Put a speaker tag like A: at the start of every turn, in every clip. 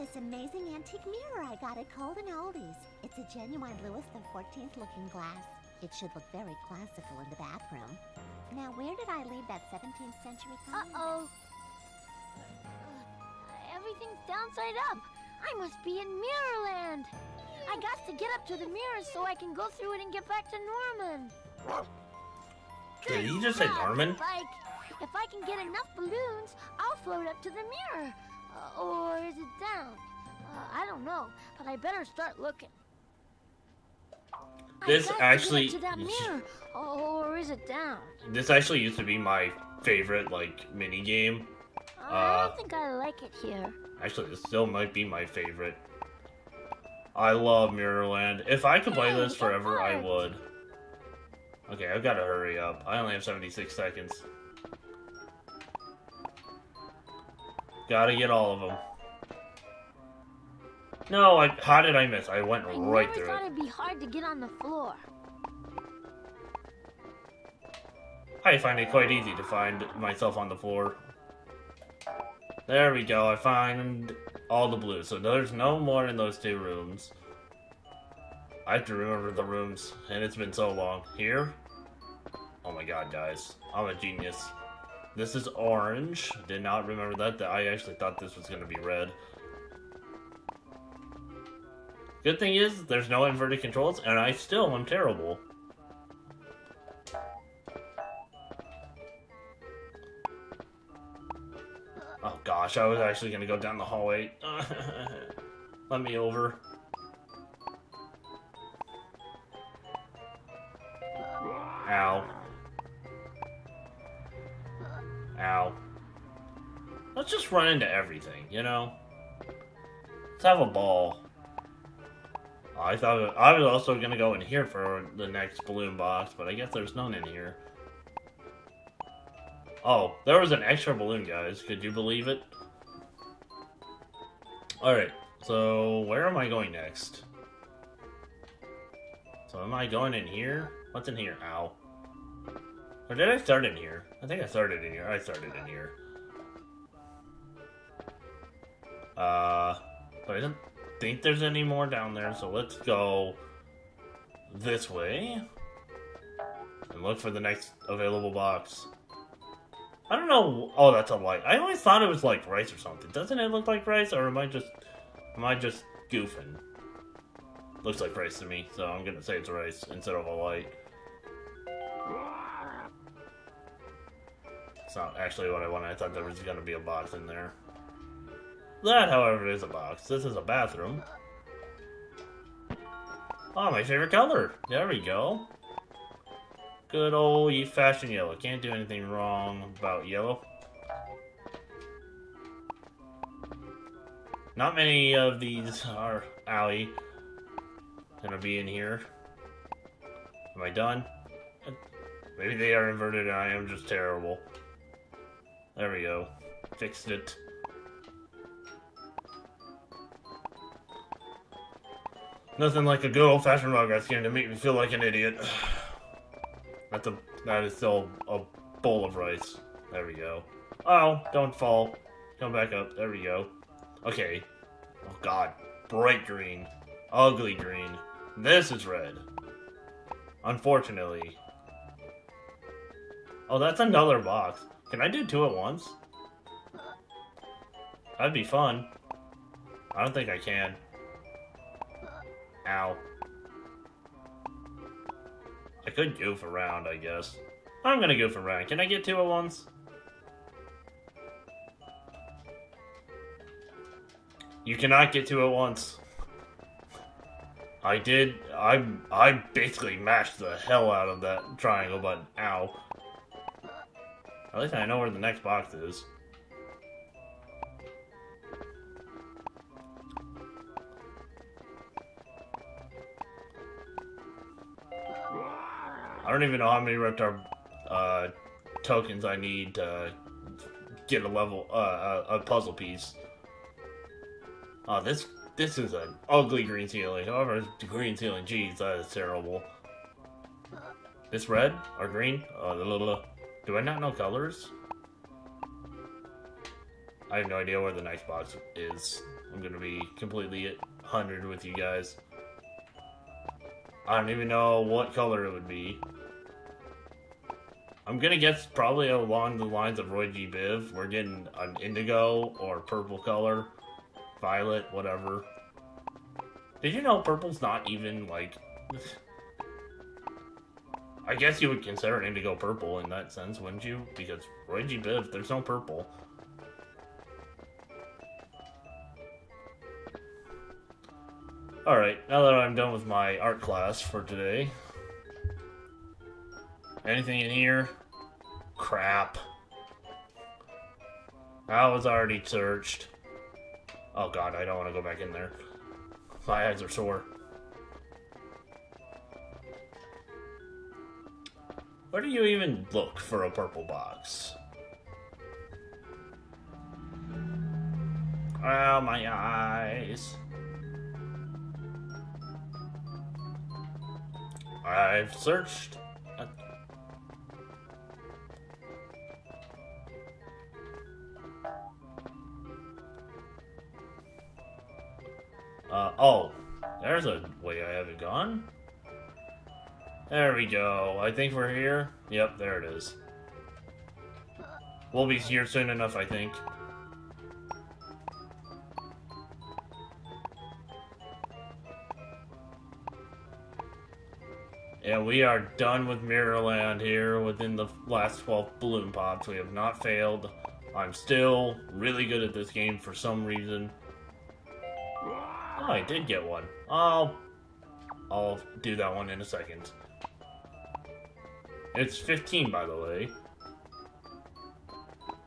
A: this amazing antique mirror I got at Golden Oldies. It's a genuine Louis XIV looking glass. It should look very classical in the bathroom. Now, where did I leave that 17th century?
B: Uh-oh. Uh, everything's downside up. I must be in Mirrorland. I got to get up to the mirror so I can go through it and get back to Norman.
C: Did you just say Norman?
B: Like, if I can get enough balloons, I'll float up to the mirror. Uh, or is it down? Uh, I don't know, but I better start looking.
C: This actually-
B: to, to that mirror. or is it down?
C: This actually used to be my favorite, like, mini game.
B: I
C: Uh,
B: don't think I like it here.
C: Actually, this still might be my favorite. I love Mirrorland. If I could play this forever, I would. Okay, I've got to hurry up. I only have 76 seconds. Gotta get all of them. No, I, how did I miss? I went
B: I
C: right through
B: thought
C: it.
B: it'd be hard to get on the floor.
C: I find it quite easy to find myself on the floor. There we go, I find all the blues. So there's no more in those two rooms. I have to remember the rooms, and it's been so long. Here? Oh my god, guys. I'm a genius. This is orange. Did not remember that. that I actually thought this was going to be red. Good thing is, there's no inverted controls, and I still am terrible. Oh gosh, I was actually gonna go down the hallway. Let me over. Ow. Ow. Let's just run into everything, you know? Let's have a ball. I thought I was also gonna go in here for the next balloon box, but I guess there's none in here. Oh, there was an extra balloon, guys. Could you believe it? Alright, so where am I going next? So am I going in here? What's in here? Ow. Or did I start in here? I think I started in here. I started in here. Uh, but I don't think there's any more down there, so let's go this way. And look for the next available box. I don't know. Oh, that's a light. I always thought it was like rice or something. Doesn't it look like rice, or am I just am I just goofing? Looks like rice to me, so I'm gonna say it's rice instead of a light. It's not actually what I wanted. I thought there was gonna be a box in there. That, however, is a box. This is a bathroom. Oh, my favorite color. There we go. Good old fashioned yellow. Can't do anything wrong about yellow. Not many of these are alley gonna be in here. Am I done? Maybe they are inverted and I am just terrible. There we go. Fixed it. Nothing like a good old fashioned Rugrats game to make me feel like an idiot. That's a that is still a bowl of rice. There we go. Oh, don't fall. Come back up. There we go. Okay. Oh god. Bright green. Ugly green. This is red. Unfortunately. Oh, that's another box. Can I do two at once? That'd be fun. I don't think I can. Ow. I could goof around, I guess. I'm gonna goof around. Can I get two at once? You cannot get two at once. I did. I I basically mashed the hell out of that triangle button. Ow. At least I know where the next box is. I don't even know how many Reptar uh, tokens I need to get a level, uh, a, a puzzle piece. Oh, this this is an ugly green ceiling. However, the green ceiling, geez, that is terrible. This red or green? Uh, la, la. Do I not know colors? I have no idea where the next box is. I'm gonna be completely 100 with you guys. I don't even know what color it would be. I'm gonna guess probably along the lines of Roy G. Biv. We're getting an indigo or purple color, violet, whatever. Did you know purple's not even like. I guess you would consider indigo purple in that sense, wouldn't you? Because Roy G. Biv, there's no purple. Alright, now that I'm done with my art class for today. Anything in here? Crap. I was already searched. Oh god, I don't want to go back in there. My eyes are sore. Where do you even look for a purple box? Oh, my eyes. I've searched. Uh, oh, there's a way I haven't gone. There we go. I think we're here. Yep, there it is. We'll be here soon enough, I think. And we are done with Mirrorland here within the last 12 balloon pops. We have not failed. I'm still really good at this game for some reason. Oh, I did get one. I'll, I'll do that one in a second. It's 15, by the way.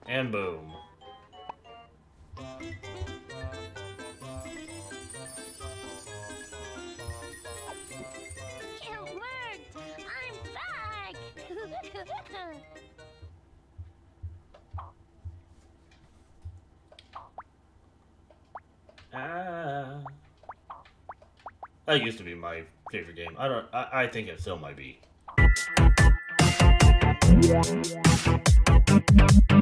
C: And boom.
B: It worked! I'm back!
C: Ah. That used to be my favorite game. I don't. I, I think it still might be. Thank you.